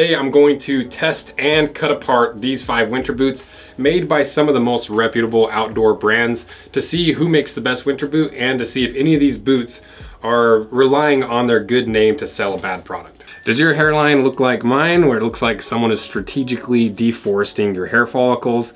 today I'm going to test and cut apart these five winter boots made by some of the most reputable outdoor brands to see who makes the best winter boot and to see if any of these boots are relying on their good name to sell a bad product. Does your hairline look like mine where it looks like someone is strategically deforesting your hair follicles?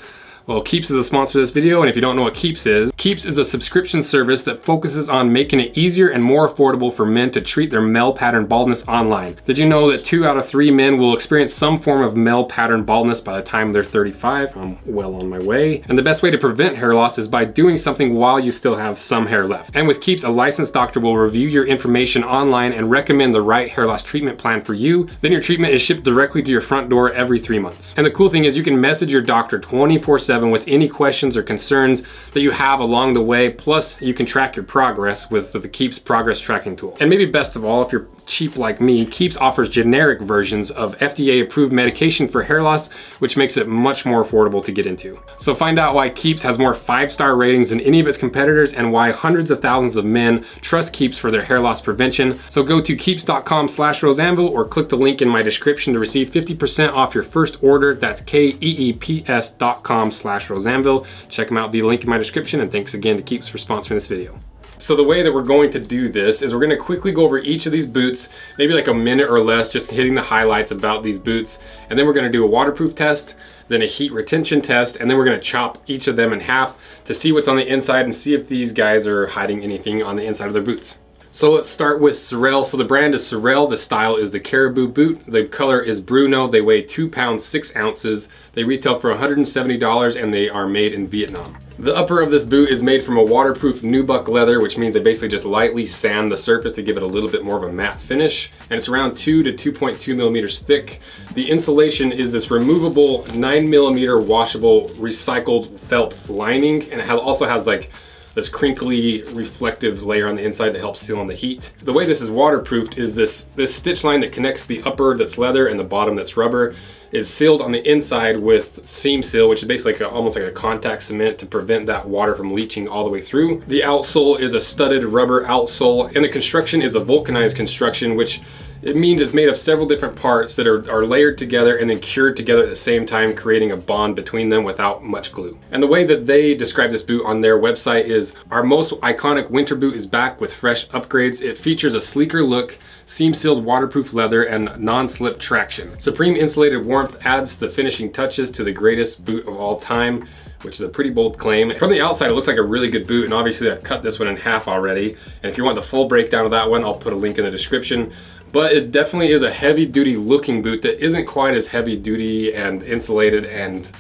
Well, Keeps is a sponsor of this video, and if you don't know what Keeps is, Keeps is a subscription service that focuses on making it easier and more affordable for men to treat their male pattern baldness online. Did you know that two out of three men will experience some form of male pattern baldness by the time they're 35? I'm well on my way. And the best way to prevent hair loss is by doing something while you still have some hair left. And with Keeps, a licensed doctor will review your information online and recommend the right hair loss treatment plan for you. Then your treatment is shipped directly to your front door every three months. And the cool thing is you can message your doctor 24 7 with any questions or concerns that you have along the way. Plus, you can track your progress with, the Keeps progress tracking tool. And maybe best of all, if you're cheap like me, Keeps offers generic versions of FDA approved medication for hair loss, which makes it much more affordable to get into. So find out why Keeps has more five-star ratings than any of its competitors and why hundreds of thousands of men trust Keeps for their hair loss prevention. So go to keeps.com slash roseanvil or click the link in my description to receive 50% off your first order. That's K-E-E-P-S dot com slash roseanvil. Check them out via the link in my description and thanks again to Keeps for sponsoring this video. So the way that we're going to do this is we're gonna quickly go over each of these boots, maybe like a minute or less, just hitting the highlights about these boots. And then we're gonna do a waterproof test, then a heat retention test, and then we're gonna chop each of them in half to see what's on the inside and see if these guys are hiding anything on the inside of their boots. So let's start with Sorel. So the brand is Sorel. The style is the Caribou boot. The color is Bruno. They weigh two pounds, six ounces. They retail for $170 and they are made in Vietnam. The upper of this boot is made from a waterproof nubuck leather, which means they basically just lightly sand the surface to give it a little bit more of a matte finish. And it's around two to 2.2 millimeters thick. The insulation is this removable nine millimeter washable recycled felt lining. And it also has like this crinkly reflective layer on the inside to help seal in the heat. The way this is waterproofed is this, this stitch line that connects the upper that's leather and the bottom that's rubber is sealed on the inside with seam seal, which is basically like a, almost like a contact cement to prevent that water from leaching all the way through. The outsole is a studded rubber outsole and the construction is a vulcanized construction, which it means it's made of several different parts that are, are layered together and then cured together at the same time, creating a bond between them without much glue. And the way that they describe this boot on their website is, our most iconic winter boot is back with fresh upgrades. It features a sleeker look, seam-sealed waterproof leather, and non-slip traction. Supreme insulated warmth adds the finishing touches to the greatest boot of all time which is a pretty bold claim. From the outside, it looks like a really good boot, and obviously I've cut this one in half already. And if you want the full breakdown of that one, I'll put a link in the description but it definitely is a heavy duty looking boot that isn't quite as heavy duty and insulated and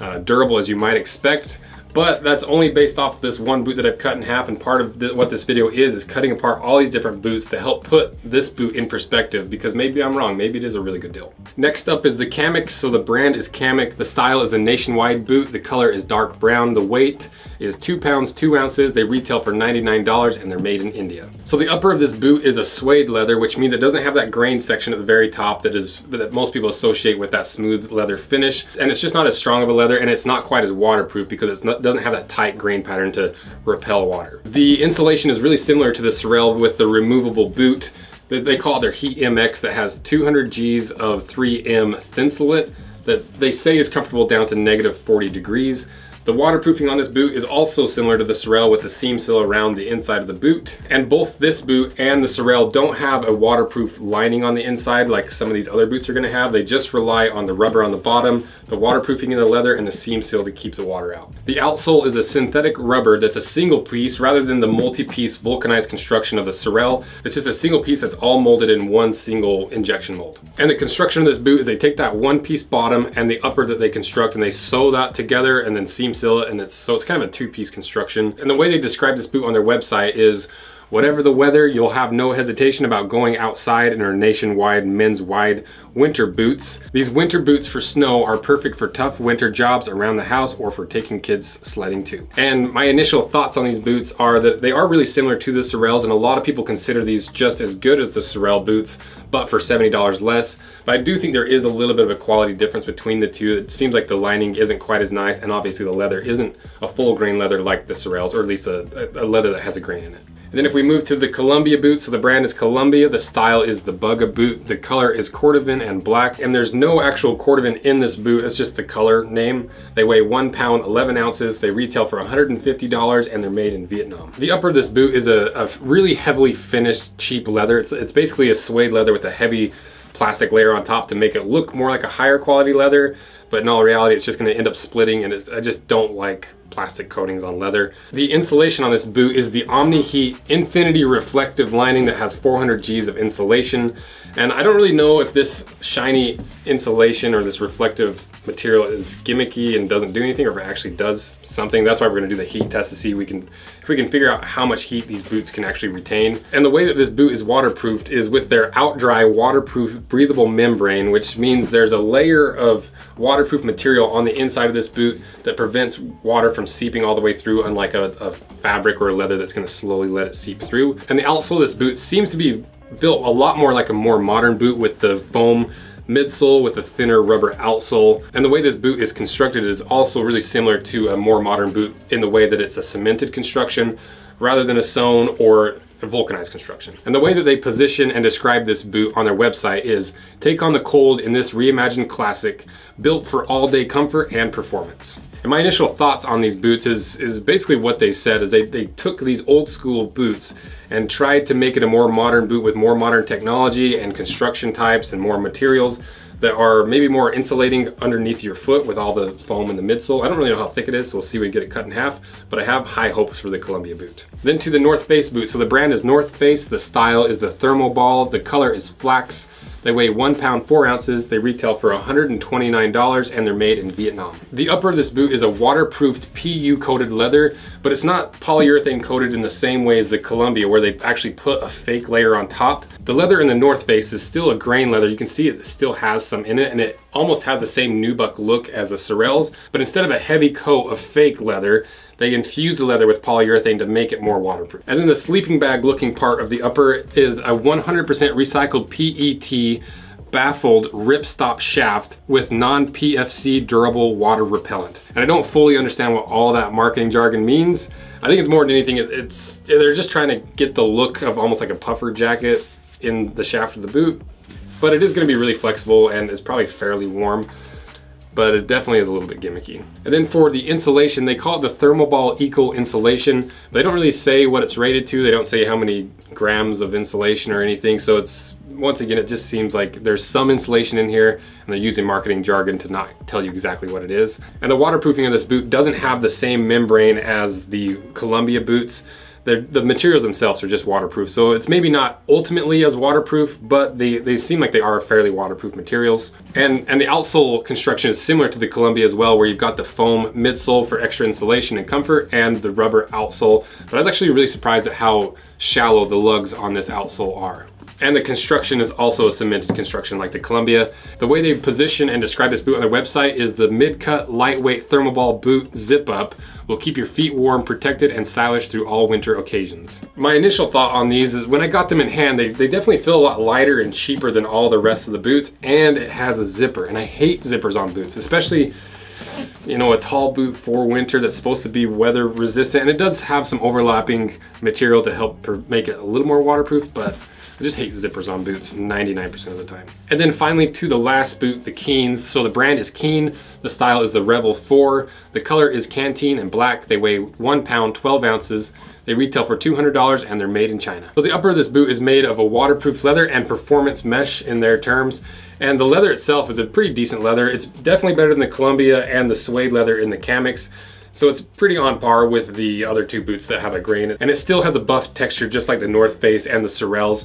uh, durable as you might expect. But that's only based off this one boot that I've cut in half and part of the, what this video is is cutting apart all these different boots to help put this boot in perspective because maybe I'm wrong, maybe it is a really good deal. Next up is the Kamik. So the brand is Kamik. The style is a nationwide boot. The color is dark brown. The weight is two pounds, two ounces. They retail for $99 and they're made in India. So the upper of this boot is a suede leather, which means it doesn't have that grain section at the very top that is that most people associate with that smooth leather finish. And it's just not as strong of a leather and it's not quite as waterproof because it doesn't have that tight grain pattern to repel water. The insulation is really similar to the Sorel with the removable boot. They call it their Heat MX that has 200 Gs of 3M Thinsulate that they say is comfortable down to negative 40 degrees. The waterproofing on this boot is also similar to the Sorel with the seam seal around the inside of the boot. And both this boot and the Sorel don't have a waterproof lining on the inside like some of these other boots are gonna have. They just rely on the rubber on the bottom, the waterproofing in the leather, and the seam seal to keep the water out. The outsole is a synthetic rubber that's a single piece rather than the multi-piece vulcanized construction of the Sorel. It's just a single piece that's all molded in one single injection mold. And the construction of this boot is they take that one piece bottom and the upper that they construct and they sew that together and then seam and it's so it's kind of a two-piece construction. And the way they describe this boot on their website is Whatever the weather, you'll have no hesitation about going outside in our nationwide men's wide winter boots. These winter boots for snow are perfect for tough winter jobs around the house or for taking kids sledding too. And my initial thoughts on these boots are that they are really similar to the Sorels and a lot of people consider these just as good as the Sorel boots, but for $70 less. But I do think there is a little bit of a quality difference between the two. It seems like the lining isn't quite as nice and obviously the leather isn't a full grain leather like the Sorels or at least a, a leather that has a grain in it. And then if we move to the Columbia boot, so the brand is Columbia, the style is the Bugaboot, the color is cordovan and black, and there's no actual cordovan in this boot, it's just the color name. They weigh one pound, 11 ounces, they retail for $150 and they're made in Vietnam. The upper of this boot is a, a really heavily finished cheap leather. It's, it's basically a suede leather with a heavy plastic layer on top to make it look more like a higher quality leather, but in all reality, it's just gonna end up splitting and I just don't like plastic coatings on leather. The insulation on this boot is the Omni-Heat Infinity Reflective Lining that has 400 Gs of insulation. And I don't really know if this shiny insulation or this reflective material is gimmicky and doesn't do anything or if it actually does something. That's why we're gonna do the heat test to see we can, if we can figure out how much heat these boots can actually retain. And the way that this boot is waterproofed is with their OutDry waterproof breathable membrane, which means there's a layer of waterproof material on the inside of this boot that prevents water from seeping all the way through, unlike a, a fabric or a leather that's gonna slowly let it seep through. And the outsole of this boot seems to be built a lot more like a more modern boot with the foam midsole with a thinner rubber outsole. And the way this boot is constructed is also really similar to a more modern boot in the way that it's a cemented construction rather than a sewn or vulcanized construction. And the way that they position and describe this boot on their website is take on the cold in this reimagined classic built for all day comfort and performance. And my initial thoughts on these boots is, is basically what they said is they, they took these old school boots and tried to make it a more modern boot with more modern technology and construction types and more materials that are maybe more insulating underneath your foot with all the foam in the midsole. I don't really know how thick it is, so we'll see we get it cut in half, but I have high hopes for the Columbia boot. Then to the North Face boot. So the brand is North Face, the style is the Thermoball, the color is flax, they weigh one pound, four ounces. They retail for $129 and they're made in Vietnam. The upper of this boot is a waterproofed PU coated leather, but it's not polyurethane coated in the same way as the Columbia where they actually put a fake layer on top. The leather in the North Face is still a grain leather. You can see it still has some in it and it almost has the same nubuck look as a Sorels, but instead of a heavy coat of fake leather, they infuse the leather with polyurethane to make it more waterproof. And then the sleeping bag looking part of the upper is a 100% recycled PET baffled ripstop shaft with non-PFC durable water repellent. And I don't fully understand what all that marketing jargon means. I think it's more than anything, it's they're just trying to get the look of almost like a puffer jacket in the shaft of the boot. But it is gonna be really flexible and it's probably fairly warm but it definitely is a little bit gimmicky. And then for the insulation, they call it the Thermoball Eco Insulation. They don't really say what it's rated to. They don't say how many grams of insulation or anything. So it's, once again, it just seems like there's some insulation in here and they're using marketing jargon to not tell you exactly what it is. And the waterproofing of this boot doesn't have the same membrane as the Columbia boots the materials themselves are just waterproof. So it's maybe not ultimately as waterproof, but they, they seem like they are fairly waterproof materials. And, and the outsole construction is similar to the Columbia as well, where you've got the foam midsole for extra insulation and comfort and the rubber outsole. But I was actually really surprised at how shallow the lugs on this outsole are. And the construction is also a cemented construction like the Columbia. The way they position and describe this boot on their website is the mid-cut lightweight thermoball boot zip up will keep your feet warm, protected, and stylish through all winter occasions. My initial thought on these is when I got them in hand, they, they definitely feel a lot lighter and cheaper than all the rest of the boots, and it has a zipper. And I hate zippers on boots, especially you know, a tall boot for winter that's supposed to be weather resistant. And it does have some overlapping material to help make it a little more waterproof, but I just hate zippers on boots 99% of the time. And then finally to the last boot, the Keens. So the brand is Keen, the style is the Revel 4, the color is Canteen and black. They weigh one pound, 12 ounces. They retail for $200 and they're made in China. So the upper of this boot is made of a waterproof leather and performance mesh in their terms. And the leather itself is a pretty decent leather. It's definitely better than the Columbia and the suede leather in the Kamiks. So it's pretty on par with the other two boots that have a grain. And it still has a buff texture just like the North Face and the Sorels.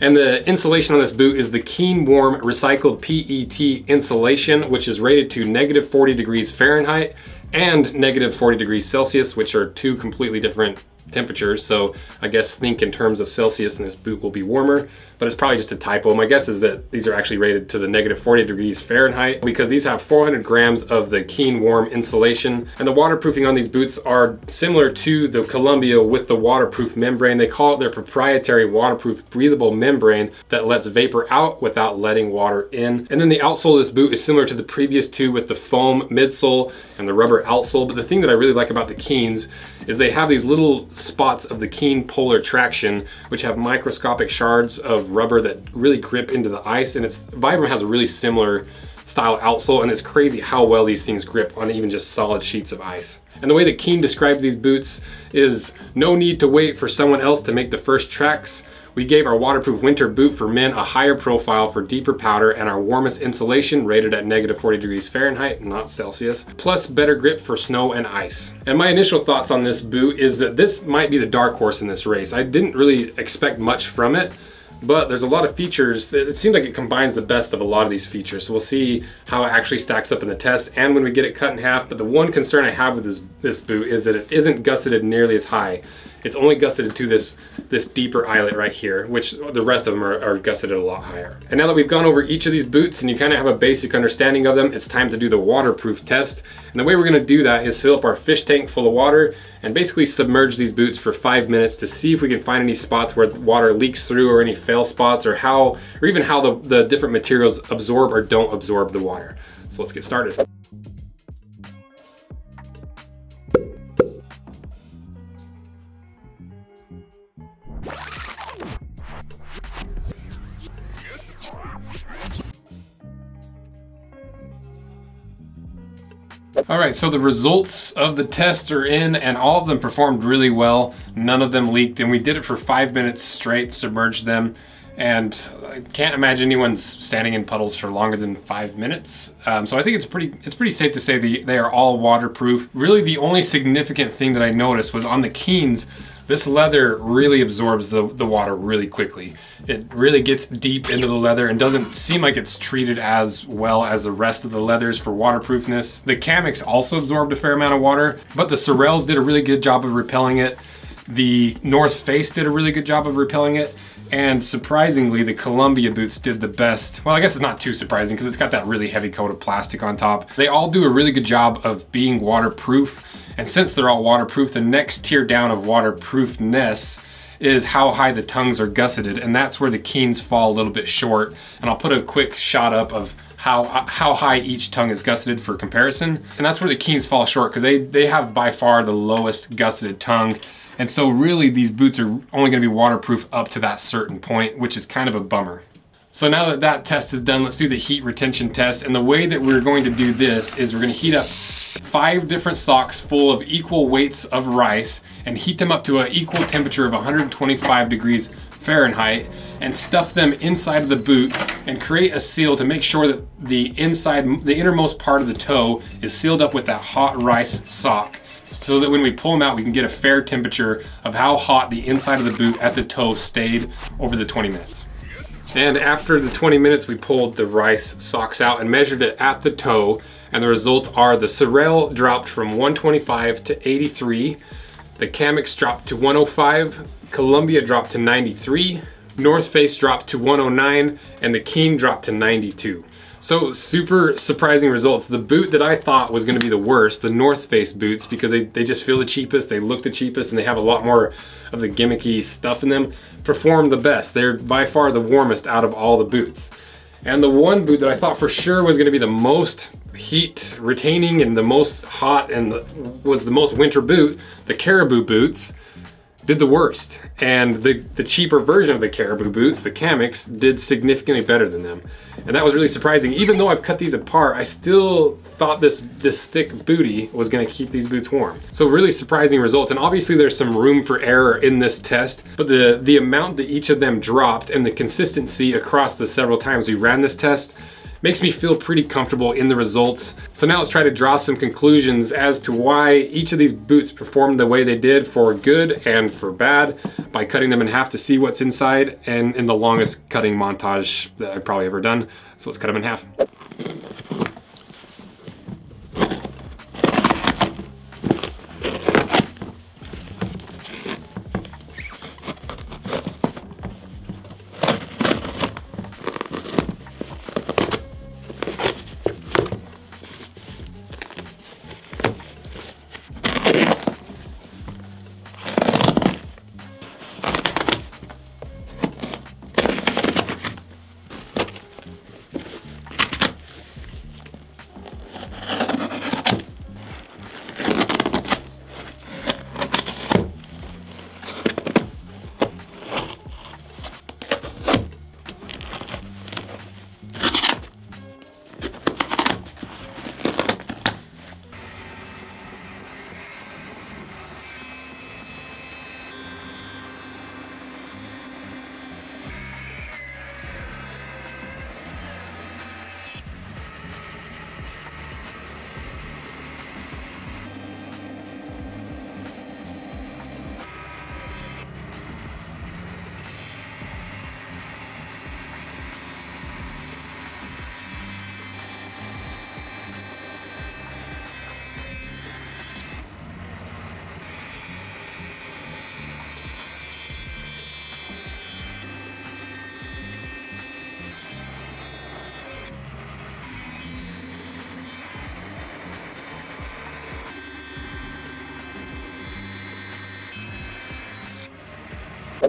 And the insulation on this boot is the Keen Warm Recycled PET insulation, which is rated to negative 40 degrees Fahrenheit and negative 40 degrees Celsius, which are two completely different temperatures. So I guess think in terms of Celsius and this boot will be warmer, but it's probably just a typo. My guess is that these are actually rated to the negative 40 degrees Fahrenheit because these have 400 grams of the Keen Warm insulation. And the waterproofing on these boots are similar to the Columbia with the waterproof membrane. They call it their proprietary waterproof breathable membrane that lets vapor out without letting water in. And then the outsole of this boot is similar to the previous two with the foam midsole and the rubber outsole. But the thing that I really like about the Keens is they have these little spots of the Keen Polar Traction, which have microscopic shards of rubber that really grip into the ice. And it's Vibram has a really similar style outsole and it's crazy how well these things grip on even just solid sheets of ice. And the way that Keen describes these boots is no need to wait for someone else to make the first tracks. We gave our waterproof winter boot for men a higher profile for deeper powder and our warmest insulation rated at negative 40 degrees Fahrenheit, not Celsius, plus better grip for snow and ice. And my initial thoughts on this boot is that this might be the dark horse in this race. I didn't really expect much from it, but there's a lot of features. It seems like it combines the best of a lot of these features. So we'll see how it actually stacks up in the test and when we get it cut in half. But the one concern I have with this, this boot is that it isn't gusseted nearly as high. It's only gusseted to this, this deeper eyelet right here, which the rest of them are, are gusseted a lot higher. And now that we've gone over each of these boots and you kind of have a basic understanding of them, it's time to do the waterproof test. And the way we're gonna do that is fill up our fish tank full of water and basically submerge these boots for five minutes to see if we can find any spots where water leaks through or any fail spots or how, or even how the, the different materials absorb or don't absorb the water. So let's get started. All right, so the results of the test are in and all of them performed really well. None of them leaked and we did it for five minutes straight, submerged them. And I can't imagine anyone's standing in puddles for longer than five minutes. Um, so I think it's pretty it's pretty safe to say that they are all waterproof. Really the only significant thing that I noticed was on the Keens, this leather really absorbs the, the water really quickly. It really gets deep into the leather and doesn't seem like it's treated as well as the rest of the leathers for waterproofness. The Kamiks also absorbed a fair amount of water, but the Sorels did a really good job of repelling it. The North Face did a really good job of repelling it. And surprisingly, the Columbia boots did the best. Well, I guess it's not too surprising because it's got that really heavy coat of plastic on top. They all do a really good job of being waterproof and since they're all waterproof, the next tier down of waterproofness is how high the tongues are gusseted. And that's where the Keens fall a little bit short. And I'll put a quick shot up of how, how high each tongue is gusseted for comparison. And that's where the Keens fall short because they, they have by far the lowest gusseted tongue. And so really these boots are only gonna be waterproof up to that certain point, which is kind of a bummer. So now that that test is done, let's do the heat retention test. And the way that we're going to do this is we're gonna heat up five different socks full of equal weights of rice and heat them up to an equal temperature of 125 degrees Fahrenheit and stuff them inside of the boot and create a seal to make sure that the inside, the innermost part of the toe is sealed up with that hot rice sock so that when we pull them out, we can get a fair temperature of how hot the inside of the boot at the toe stayed over the 20 minutes. And after the 20 minutes, we pulled the rice socks out and measured it at the toe. And the results are the Sorel dropped from 125 to 83. The Kamiks dropped to 105. Columbia dropped to 93. North Face dropped to 109. And the Keen dropped to 92. So super surprising results. The boot that I thought was gonna be the worst, the North Face boots, because they, they just feel the cheapest, they look the cheapest, and they have a lot more of the gimmicky stuff in them, perform the best. They're by far the warmest out of all the boots. And the one boot that I thought for sure was gonna be the most heat retaining and the most hot and the, was the most winter boot, the Caribou boots, did the worst. And the, the cheaper version of the Caribou boots, the Kamiks, did significantly better than them. And that was really surprising. Even though I've cut these apart, I still thought this, this thick booty was gonna keep these boots warm. So really surprising results. And obviously there's some room for error in this test, but the, the amount that each of them dropped and the consistency across the several times we ran this test makes me feel pretty comfortable in the results. So now let's try to draw some conclusions as to why each of these boots performed the way they did for good and for bad by cutting them in half to see what's inside and in the longest cutting montage that I've probably ever done. So let's cut them in half.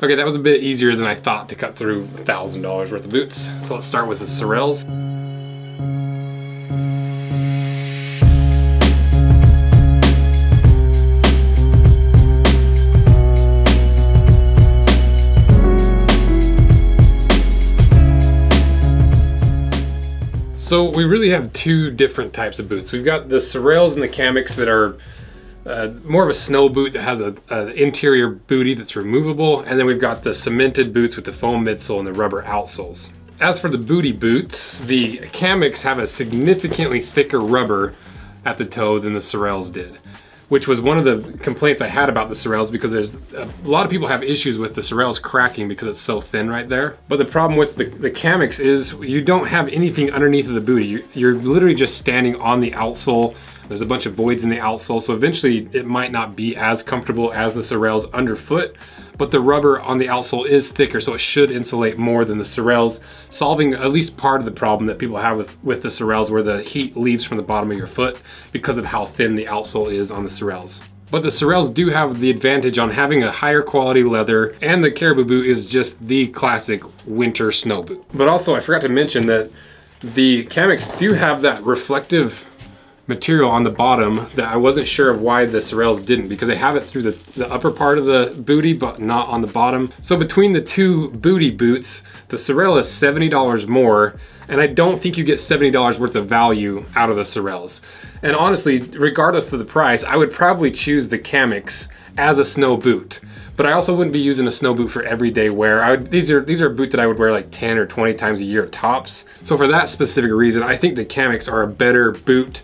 Okay, that was a bit easier than I thought to cut through $1,000 worth of boots. So let's start with the Sorels. So we really have two different types of boots. We've got the Sorels and the Kamiks that are uh, more of a snow boot that has a, a, interior booty that's removable, and then we've got the cemented boots with the foam midsole and the rubber outsoles. As for the booty boots, the Kamiks have a significantly thicker rubber at the toe than the Sorels did which was one of the complaints I had about the Sorels because there's a lot of people have issues with the Sorels cracking because it's so thin right there. But the problem with the, the is you don't have anything underneath of the booty. You're, you're literally just standing on the outsole. There's a bunch of voids in the outsole, so eventually it might not be as comfortable as the Sorels underfoot, but the rubber on the outsole is thicker, so it should insulate more than the Sorels, solving at least part of the problem that people have with, with the Sorels where the heat leaves from the bottom of your foot because of how thin the outsole is on the Sorels. But the Sorels do have the advantage on having a higher quality leather and the Caribou boot is just the classic winter snow boot. But also I forgot to mention that the Kamiks do have that reflective material on the bottom that I wasn't sure of why the Sorels didn't because they have it through the, the upper part of the booty but not on the bottom. So between the two booty boots, the Sorel is $70 more and I don't think you get $70 worth of value out of the Sorels. And honestly, regardless of the price, I would probably choose the Kamiks as a snow boot. But I also wouldn't be using a snow boot for everyday wear. I Would, these are these are a boot that I would wear like 10 or 20 times a year tops. So for that specific reason, I think the Kamiks are a better boot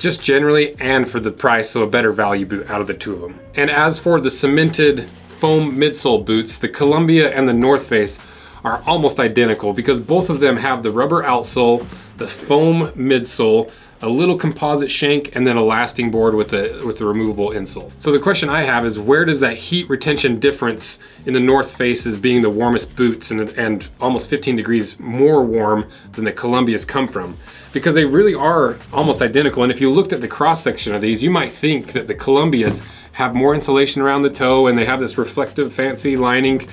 just generally and for the price, so a better value boot out of the two of them. And as for the cemented foam midsole boots, the Columbia and the North Face are almost identical because both of them have the rubber outsole, the foam midsole, a little composite shank, and then a lasting board with the, with the removable insole. So the question I have is where does that heat retention difference in the North Faces being the warmest boots and, and almost 15 degrees more warm than the Columbias come from? Because they really are almost identical. And if you looked at the cross section of these, you might think that the Columbias have more insulation around the toe and they have this reflective fancy lining,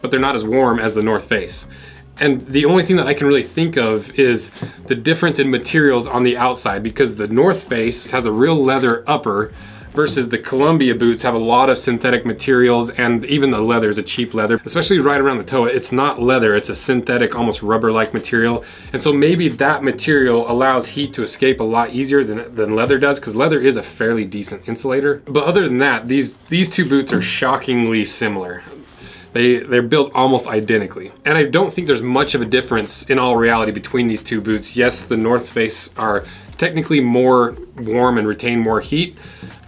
but they're not as warm as the North Face. And the only thing that I can really think of is the difference in materials on the outside because the North Face has a real leather upper versus the Columbia boots have a lot of synthetic materials and even the leather is a cheap leather, especially right around the toe. It's not leather, it's a synthetic, almost rubber-like material. And so maybe that material allows heat to escape a lot easier than, than leather does because leather is a fairly decent insulator. But other than that, these, these two boots are shockingly similar. They, they're built almost identically. And I don't think there's much of a difference in all reality between these two boots. Yes, the North Face are technically more warm and retain more heat,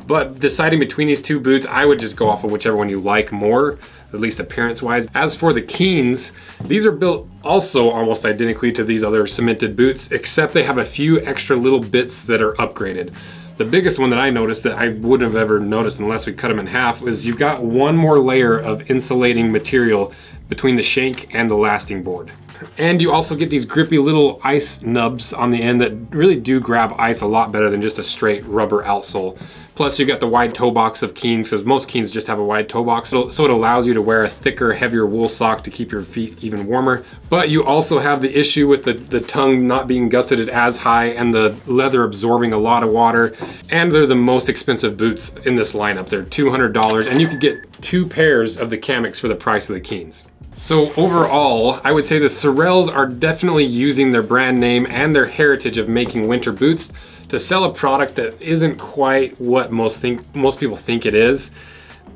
but deciding between these two boots, I would just go off of whichever one you like more, at least appearance wise. As for the Keens, these are built also almost identically to these other cemented boots, except they have a few extra little bits that are upgraded. The biggest one that I noticed that I wouldn't have ever noticed unless we cut them in half is you've got one more layer of insulating material between the shank and the lasting board. And you also get these grippy little ice nubs on the end that really do grab ice a lot better than just a straight rubber outsole. Plus you got the wide toe box of Keens because most Keens just have a wide toe box. So, it allows you to wear a thicker, heavier wool sock to keep your feet even warmer. But you also have the issue with the, the tongue not being gusseted as high and the leather absorbing a lot of water. And they're the most expensive boots in this lineup. They're $200 and you could get two pairs of the Kamiks for the price of the Keens. So overall, I would say the Sorels are definitely using their brand name and their heritage of making winter boots to sell a product that isn't quite what most think most people think it is.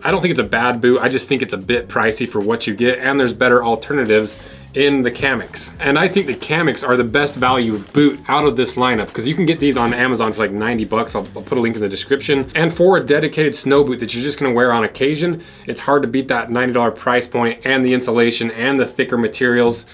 I don't think it's a bad boot. I just think it's a bit pricey for what you get and there's better alternatives in the Kamiks. And I think the Kamiks are the best value boot out of this lineup because you can get these on Amazon for like 90 bucks. I'll, I'll, put a link in the description. And for a dedicated snow boot that you're just gonna wear on occasion, it's hard to beat that $90 price point and the insulation and the thicker materials.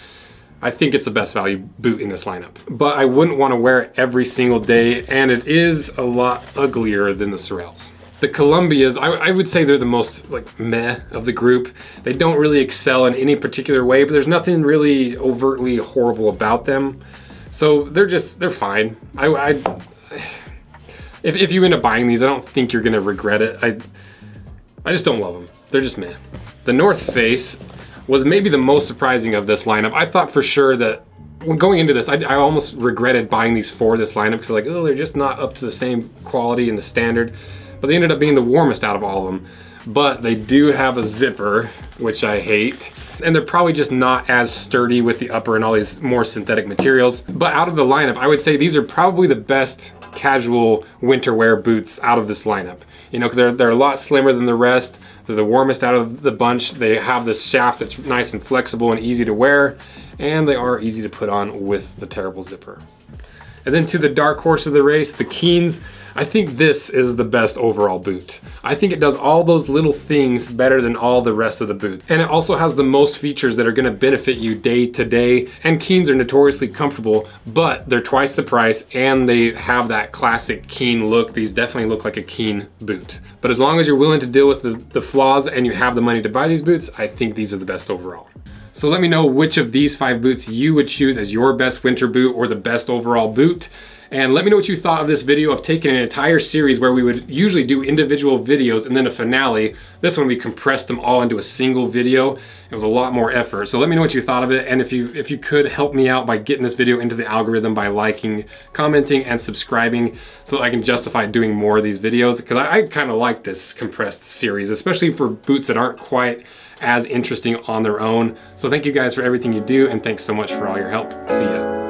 I think it's the best value boot in this lineup. But I wouldn't want to wear it every single day, and it is a lot uglier than the Sorels. The Columbias, I, I, would say they're the most like meh of the group. They don't really excel in any particular way, but there's nothing really overtly horrible about them. So they're just, they're fine. I, I if, if you end up buying these, I don't think you're gonna regret it. I, I just don't love them. They're just meh. The North Face was maybe the most surprising of this lineup. I thought for sure that when going into this, I, I almost regretted buying these for this lineup because like, oh, they're just not up to the same quality and the standard. But they ended up being the warmest out of all of them. But they do have a zipper, which I hate. And they're probably just not as sturdy with the upper and all these more synthetic materials. But out of the lineup, I would say these are probably the best casual winter wear boots out of this lineup. You know, because they're, they're a lot slimmer than the rest. They're the warmest out of the bunch. They have this shaft that's nice and flexible and easy to wear. And they are easy to put on with the terrible zipper. And then to the dark horse of the race, the Keens. I think this is the best overall boot. I think it does all those little things better than all the rest of the boot. And it also has the most features that are gonna benefit you day to day. And Keens are notoriously comfortable, but they're twice the price and they have that classic Keen look. These definitely look like a Keen boot. But as long as you're willing to deal with the, the flaws and you have the money to buy these boots, I think these are the best overall. So let me know which of these five boots you would choose as your best winter boot or the best overall boot. And let me know what you thought of this video of taking an entire series where we would usually do individual videos and then a finale. This one we compressed them all into a single video. It was a lot more effort. So let me know what you thought of it. And if you if you could help me out by getting this video into the algorithm by liking, commenting, and subscribing so that I can justify doing more of these videos. Because I, I kind of like this compressed series, especially for boots that aren't quite as interesting on their own. So thank you guys for everything you do and thanks so much for all your help. See ya.